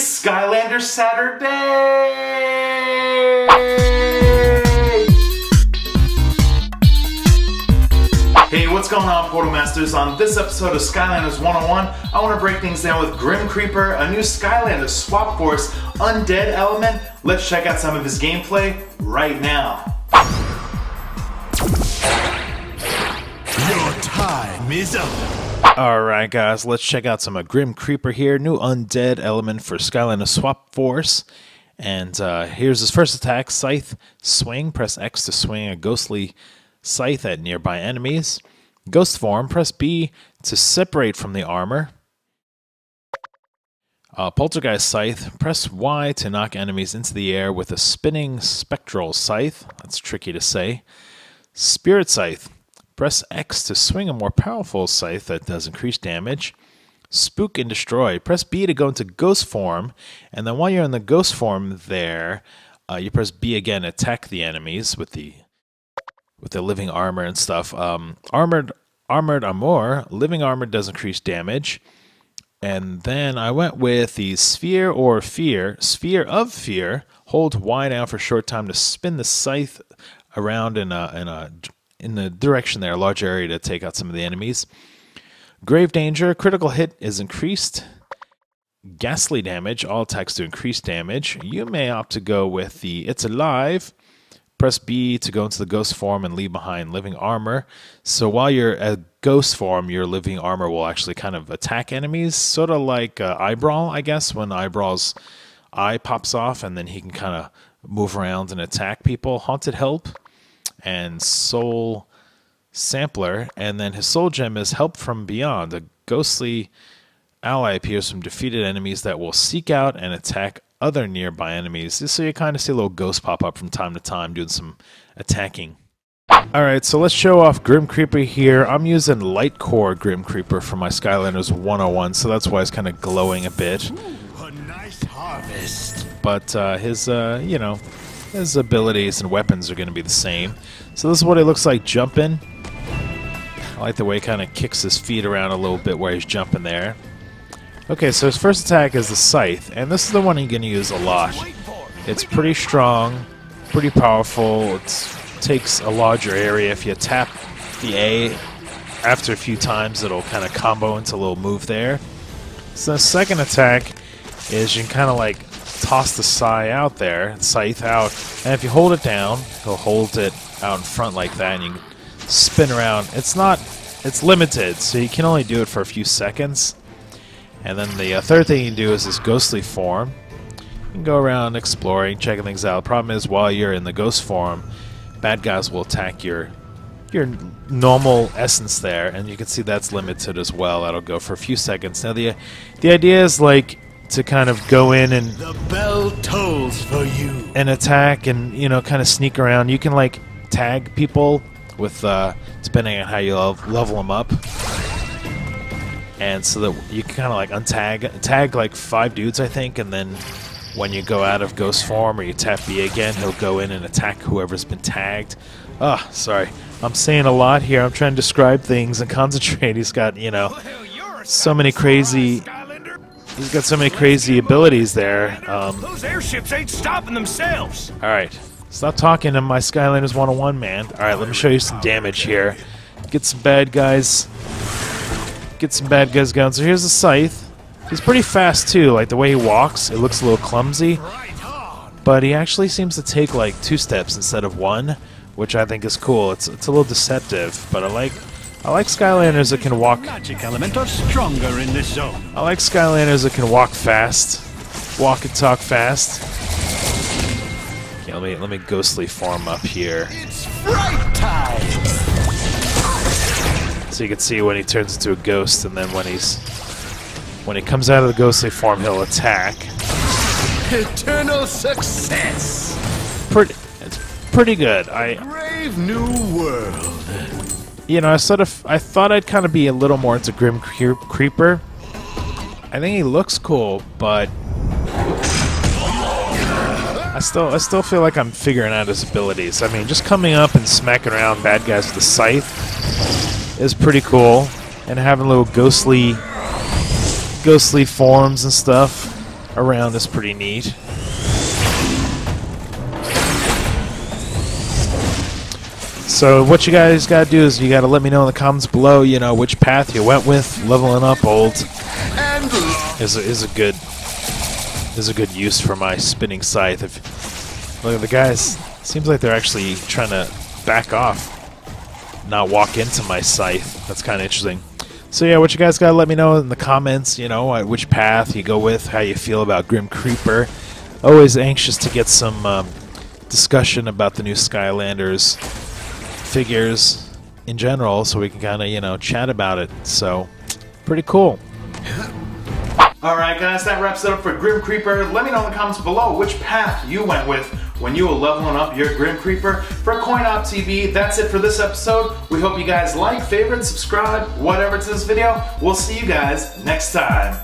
It's Skylander Saturday! Hey, what's going on, Portal Masters? On this episode of Skylanders 101, I want to break things down with Grim Creeper, a new Skylander Swap Force Undead element. Let's check out some of his gameplay right now. Your time is up. Alright guys, let's check out some of Grim Creeper here, new undead element for Skylander Swap Force. And uh, here's his first attack, Scythe Swing. Press X to swing a ghostly scythe at nearby enemies. Ghost form, press B to separate from the armor. Uh, Poltergeist Scythe, press Y to knock enemies into the air with a spinning spectral scythe. That's tricky to say. Spirit Scythe, press X to swing a more powerful scythe that does increased damage. Spook and Destroy, press B to go into Ghost form, and then while you're in the Ghost form there, uh, you press B again, attack the enemies with the with the living armor and stuff. Um, armored armored armor, living armor does increase damage. And then I went with the sphere or fear, sphere of fear. Hold Y down for a short time to spin the scythe around in a in a in the direction there, a large area to take out some of the enemies. Grave danger, critical hit is increased. Ghastly damage, all attacks do increased damage. You may opt to go with the It's Alive. Press B to go into the ghost form and leave behind living armor. So while you're at ghost form, your living armor will actually kind of attack enemies, sort of like uh, Eyebrawl, I guess, when Eyebrawl's eye pops off and then he can kind of move around and attack people. Haunted Help and Soul Sampler, and then his Soul Gem is Help from Beyond. A ghostly ally appears from defeated enemies that will seek out and attack other nearby enemies. So you kind of see a little ghost pop up from time to time doing some attacking. Alright, so let's show off Grim Creeper here. I'm using Light Core Grim Creeper for my Skylanders 101, so that's why it's kind of glowing a bit. Ooh, a nice harvest. But uh, his, uh, you know, his abilities and weapons are going to be the same. So this is what he looks like jumping. I like the way he kind of kicks his feet around a little bit while he's jumping there. Okay, so his first attack is the Scythe, and this is the one he's going to use a lot. It's pretty strong, pretty powerful, it takes a larger area. If you tap the A after a few times, it'll kind of combo into a little move there. So the second attack is you can kind of like toss the Scythe out there, Scythe out, and if you hold it down, he'll hold it out in front like that, and you can spin around. It's not, it's limited, so you can only do it for a few seconds. And then the uh, third thing you can do is this ghostly form. You can go around exploring, checking things out. The Problem is, while you're in the ghost form, bad guys will attack your your normal essence there, and you can see that's limited as well. That'll go for a few seconds. Now the the idea is like to kind of go in and the bell tolls for you. and attack and you know kind of sneak around. You can like tag people with uh, depending on how you level them up. And so that you can kind of like untag tag like five dudes I think and then when you go out of ghost form or you tap B again he'll go in and attack whoever's been tagged. Ah oh, sorry. I'm saying a lot here. I'm trying to describe things and concentrate. He's got you know so many crazy he's got so many crazy abilities there um, those airships ain't stopping themselves alright stop talking to my Skylanders 101 man alright let me show you some damage here get some bad guys get some bad guys going. So here's the Scythe. He's pretty fast too, like the way he walks, it looks a little clumsy. But he actually seems to take like two steps instead of one, which I think is cool. It's it's a little deceptive, but I like I like Skylanders that can walk magic element are stronger in this zone. I like Skylanders that can walk fast. Walk and talk fast. Okay, let me let me ghostly form up here. It's fright time! So you can see when he turns into a ghost, and then when he's when he comes out of the ghostly form, he'll attack. Eternal success. Pretty, it's pretty good. I brave new world. You know, I sort of I thought I'd kind of be a little more into Grim Cre Creeper. I think he looks cool, but I still I still feel like I'm figuring out his abilities. I mean, just coming up and smacking around bad guys with the scythe is pretty cool, and having little ghostly, ghostly forms and stuff around is pretty neat. So what you guys got to do is you got to let me know in the comments below, you know, which path you went with. Leveling up old is a, is a good is a good use for my spinning scythe. If look at the guys, seems like they're actually trying to back off, not walk into my scythe. That's kind of interesting. So yeah, what you guys gotta let me know in the comments. You know, which path you go with, how you feel about Grim Creeper. Always anxious to get some um, discussion about the new Skylanders figures in general, so we can kind of you know chat about it. So pretty cool. Alright guys, that wraps it up for Grim Creeper. Let me know in the comments below which path you went with when you were leveling up your Grim Creeper. For Coin Op TV, that's it for this episode. We hope you guys like, favorite, subscribe, whatever to this video. We'll see you guys next time.